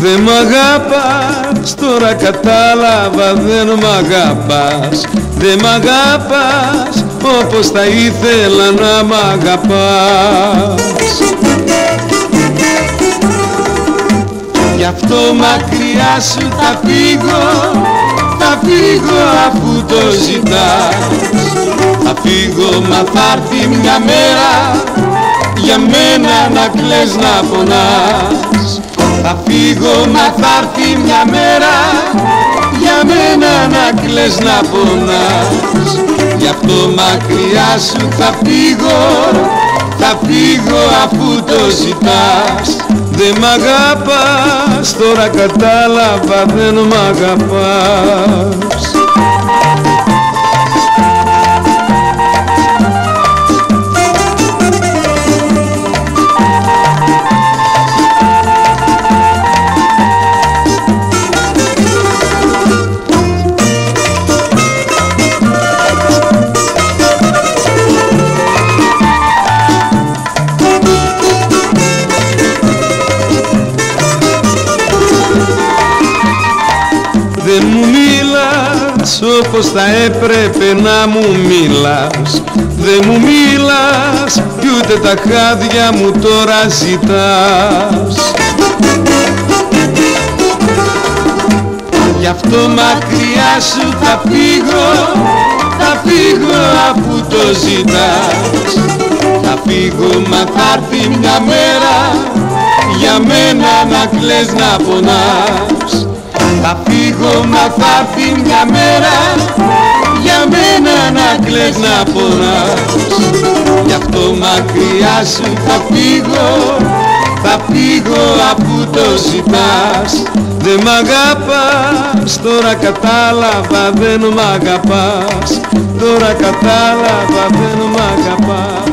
Δεν μ' αγάπας, τώρα κατάλαβα δεν μ' αγάπας Δεν μ' αγάπας, όπως θα ήθελα να μ' αγαπάς. Γι' αυτό μακριά σου θα φύγω, θα φύγω αφού το ζητάς. Θα φύγω μα θα έρθει μια μέρα για μένα να κλαις να πονάς θα φύγω μα θα έρθει μια μέρα για μένα να κλαις να πονάς. Γι' αυτό μακριά σου θα φύγω, θα φύγω αφού το ζητάς. Δεν μ' αγάπας, τώρα κατάλαβα δεν μ' αγαπάς Δεν μου μίλας όπως θα έπρεπε να μου μίλας Δεν μου μίλας κι ούτε τα χάδια μου τώρα ζητάς. Γι' αυτό μακριά σου θα φύγω, θα φύγω αφού το ζητάς. Θα φύγω μα θα έρθει μια μέρα για μένα να κλαις να πονάς θα φύγω μα θα έρθει μια μέρα για μένα να κλαις να πονάς Γι' αυτό μακριά σου θα φύγω, θα φύγω αφού το ζητάς. Δεν μ' αγάπας, τώρα κατάλαβα δεν μ' αγαπάς. Τώρα κατάλαβα δεν μ' αγαπάς. Τώρα κατάλαβα